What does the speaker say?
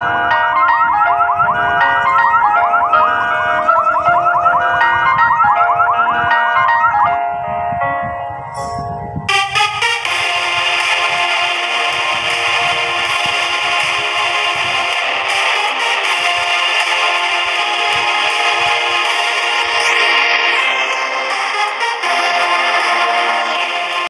Música